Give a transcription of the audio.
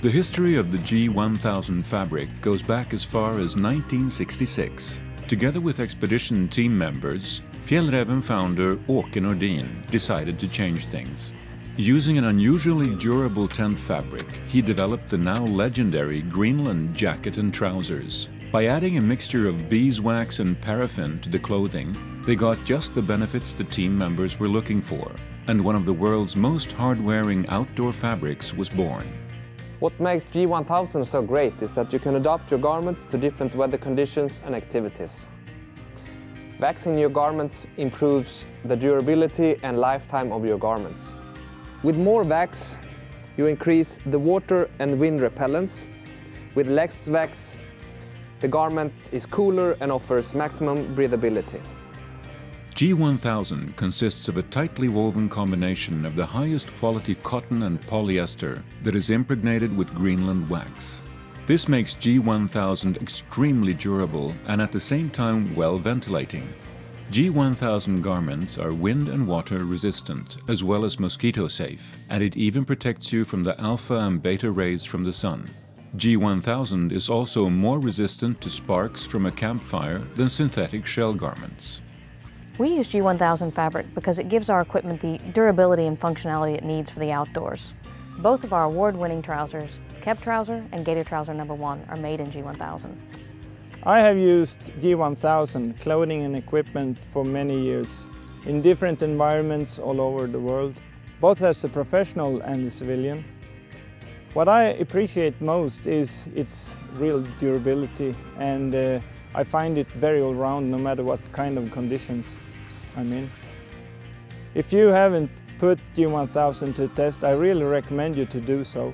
The history of the G1000 fabric goes back as far as 1966. Together with expedition team members, Fjällräven founder Åke Nordin decided to change things. Using an unusually durable tent fabric, he developed the now legendary Greenland jacket and trousers. By adding a mixture of beeswax and paraffin to the clothing, they got just the benefits the team members were looking for, and one of the world's most hard-wearing outdoor fabrics was born. What makes G1000 so great is that you can adapt your garments to different weather conditions and activities. Waxing your garments improves the durability and lifetime of your garments. With more wax, you increase the water and wind repellence. With less wax, the garment is cooler and offers maximum breathability. G1000 consists of a tightly woven combination of the highest quality cotton and polyester that is impregnated with Greenland wax. This makes G1000 extremely durable and at the same time well ventilating. G1000 garments are wind and water resistant as well as mosquito safe, and it even protects you from the alpha and beta rays from the sun. G1000 is also more resistant to sparks from a campfire than synthetic shell garments. We use G1000 fabric because it gives our equipment the durability and functionality it needs for the outdoors. Both of our award-winning trousers, Keb Trouser and Gaiter Trouser number 1, are made in G1000. I have used G1000 clothing and equipment for many years in different environments all over the world, both as a professional and a civilian. What I appreciate most is its real durability and uh, I find it very all-round no matter what kind of conditions I'm in. If you haven't put G1000 to test, I really recommend you to do so.